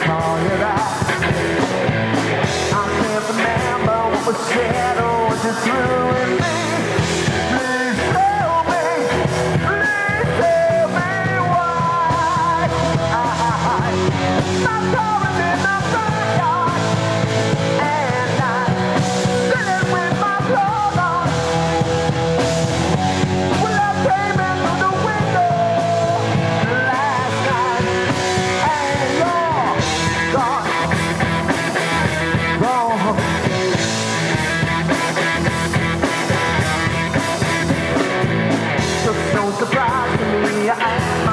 Call all that I I can't remember what was said or what you threw at me. me your eyes.